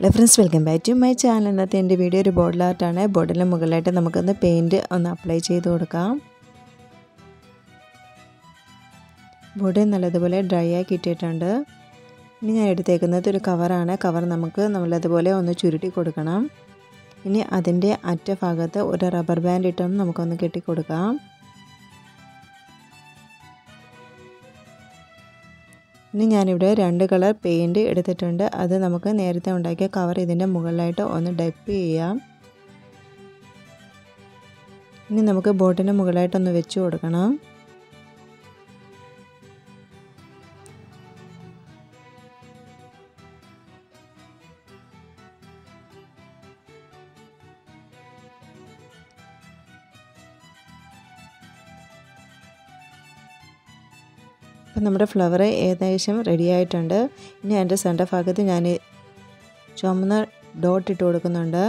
Hello friends welcome back to my channel ഇന്നത്തെ എന്റെ video ഒരു ബോർഡിൽ ആർട്ടാണ് ബോർഡിന് മുകളിലായിട്ട് നമുക്കൊന്ന് പെയിന്റ് ഒന്ന് അപ്ലൈ ചെയ്ത് കൊടുക്കാം. ബോർഡിൽ നല്ലതുപോലെ ഡ്രൈ ആക്കി ഇട്ടിട്ടുണ്ട് ഇനി ഞാൻ എടുത്തേക്കുന്നത് ഒരു കവറാണ് കവർ നമുക്ക് നല്ലതുപോലെ ഒന്ന് ചുരുട്ടി കൊടുക്കണം. ഇനി അതിന്റെ അറ്റ ഭാഗത്ത് ഒരു റബ്ബർ ബാൻഡ് ഇട്ടൊന്ന് നമുക്കൊന്ന് കെട്ടിക്കൊടുക്കാം. ഇനി ഞാനിവിടെ രണ്ട് കളർ പെയിന്റ് എടുത്തിട്ടുണ്ട്. അത് നമുക്ക് നേരത്തെ ഉണ്ടാക്കിയ കവർ ഇതിന്റെ മുകളിലായിട്ട് ഒന്ന് ഡെപ്പ് ചെയ്യാം. ഇനി നമുക്ക് ബോട്ടിന്റെ മുകളിലായിട്ടൊന്ന് വെച്ച് കൊടുക്കണം. അപ്പം നമ്മുടെ ഫ്ലവർ ഏകദേശം റെഡി ആയിട്ടുണ്ട്. ഇനി അതിന്റെ സെന്റർ ഭാഗത്ത് ഞാൻ ചുമന്ന ഡോട്ട് ഇട്ട് കൊടുക്കുന്നുണ്ട്.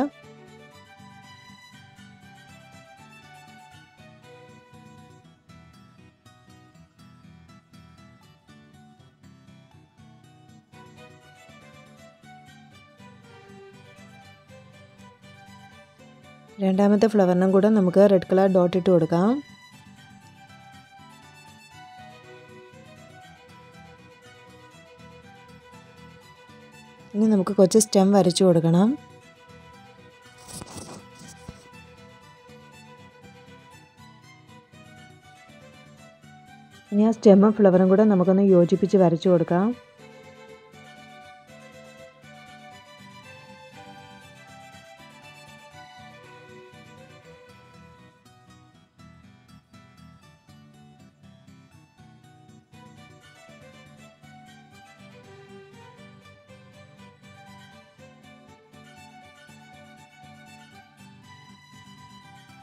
രണ്ടാമത്തെ ഫ്ലവറിനും കൂടെ നമുക്ക് റെഡ് കളർ ഡോട്ട് ഇട്ട് കൊടുക്കാം. ഇനി നമുക്ക് കുറച്ച് സ്റ്റെം വരച്ചു കൊടുക്കണം. ഇനി ആ സ്റ്റെമ്മും ഫ്ലവറും കൂടെ നമുക്കൊന്ന് യോജിപ്പിച്ച് വരച്ചു കൊടുക്കാം.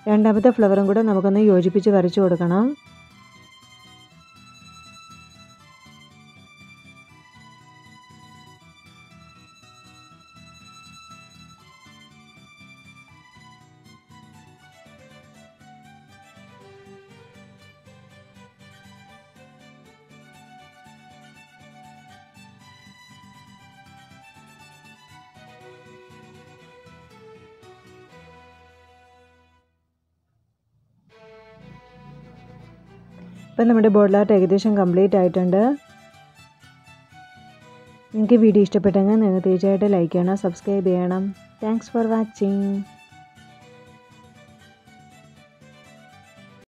രണ്ടാമത്തെ ഫ്ലവറും കൂടെ നമുക്കൊന്ന് യോജിപ്പിച്ച് വരച്ചു കൊടുക്കണം. ഇപ്പം നമ്മുടെ ആർട്ട് ഏകദേശം കംപ്ലീറ്റ് ആയിട്ടുണ്ട്. നിങ്ങൾക്ക് വീഡിയോ ഇഷ്ടപ്പെട്ടെങ്കിൽ നിങ്ങൾ തീർച്ചയായിട്ടും ലൈക്ക് ചെയ്യണം സബ്സ്ക്രൈബ് ചെയ്യണം. Thanks for watching